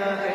canta